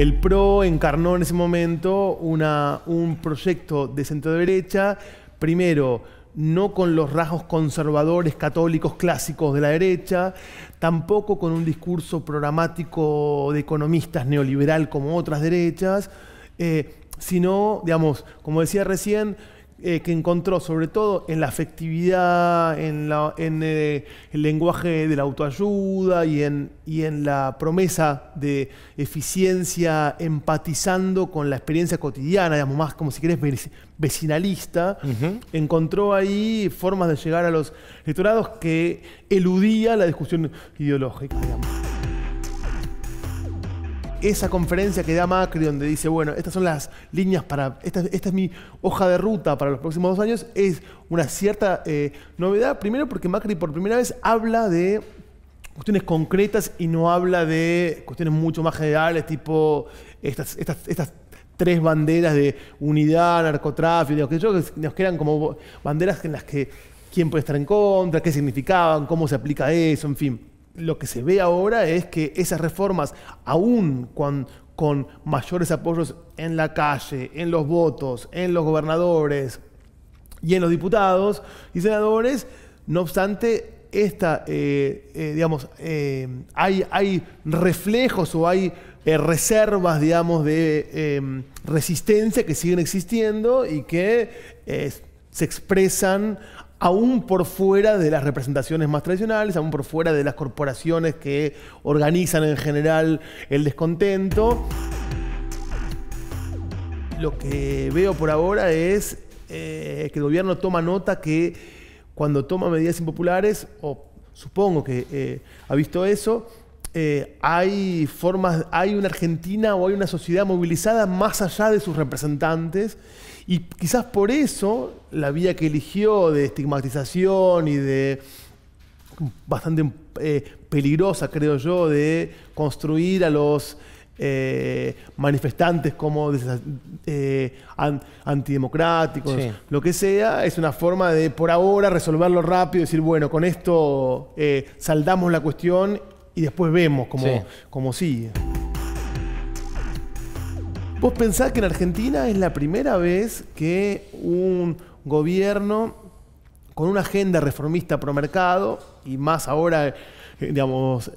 el PRO encarnó en ese momento una, un proyecto de centro derecha, primero no con los rasgos conservadores católicos clásicos de la derecha, tampoco con un discurso programático de economistas neoliberal como otras derechas, eh, sino, digamos, como decía recién, eh, que encontró sobre todo en la afectividad, en, eh, el lenguaje de la autoayuda y en, y en la promesa de eficiencia empatizando con la experiencia cotidiana, digamos, más como si querés vecinalista, encontró ahí formas de llegar a los electorados que eludía la discusión ideológica, esa conferencia que da Macri, donde dice, bueno, estas son las líneas para, esta, es mi hoja de ruta para los próximos dos años, es una cierta eh, novedad. Primero porque Macri por primera vez habla de cuestiones concretas y no habla de cuestiones mucho más generales, tipo estas, estas, estas tres banderas de unidad, narcotráfico, que yo nos quedan como banderas en las que quién puede estar en contra, qué significaban, cómo se aplica eso, en fin lo que se ve ahora es que esas reformas, aún con, mayores apoyos en la calle, en los votos, en los gobernadores y en los diputados y senadores, no obstante, esta, eh, eh, digamos, eh, hay, hay, reflejos o hay reservas, digamos, de resistencia que siguen existiendo y que se expresan aún por fuera de las representaciones más tradicionales, aún por fuera de las corporaciones que organizan en general el descontento. Lo que veo por ahora es eh, que el gobierno toma nota que cuando toma medidas impopulares, o supongo que eh, ha visto eso, eh, hay formas, hay una Argentina o hay una sociedad movilizada más allá de sus representantes y quizás por eso la vía que eligió de estigmatización y de bastante eh, peligrosa, creo yo, de construir a los eh, manifestantes como antidemocráticos, lo que sea, es una forma de por ahora resolverlo rápido y decir, bueno, con esto saldamos la cuestión y después vemos cómo, sigue. Vos pensás que en Argentina es la primera vez que un gobierno con una agenda reformista pro mercado, y más ahora, eh, digamos,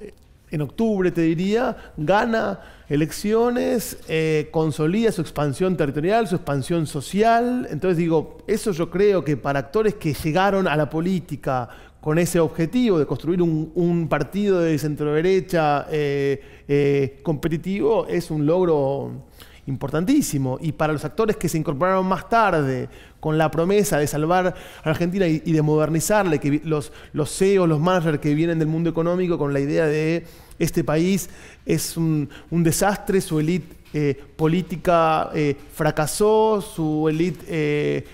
en octubre te diría, gana elecciones, eh, consolida su expansión territorial, su expansión social. Entonces digo, eso yo creo que para actores que llegaron a la política con ese objetivo de construir un, partido de centro derecha eh, eh, competitivo es un logro importantísimo. Y para los actores que se incorporaron más tarde con la promesa de salvar a Argentina y, de modernizarle, que los, los CEOs, los managers que vienen del mundo económico con la idea de este país es un, desastre, su élite eh, política fracasó, su élite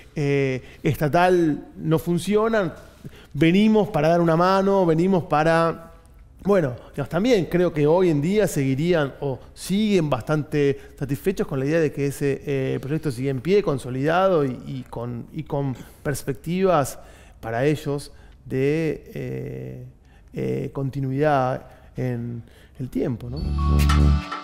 estatal no funciona, venimos para dar una mano, venimos para... Bueno, también creo que hoy en día seguirían o siguen bastante satisfechos con la idea de que ese eh, proyecto sigue en pie, consolidado y, con, perspectivas para ellos de eh, eh, continuidad en el tiempo. ¿no?